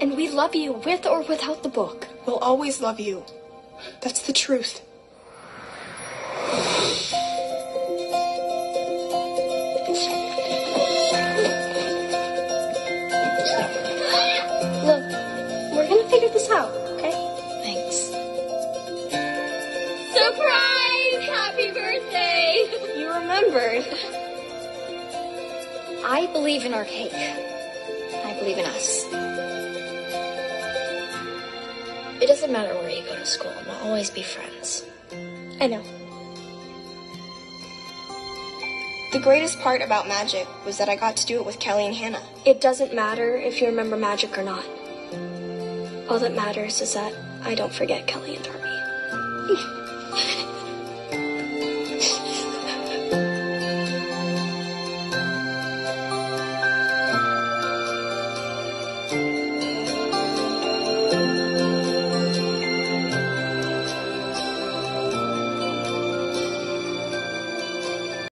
And we love you with or without the book. We'll always love you. That's the truth. Look, we're gonna figure this out, okay? Thanks. Surprise! Happy birthday! You remembered. I believe in our cake. I believe in us. It doesn't matter where you go to school. We'll always be friends. I know. The greatest part about magic was that I got to do it with Kelly and Hannah. It doesn't matter if you remember magic or not. All that matters is that I don't forget Kelly and Darbie.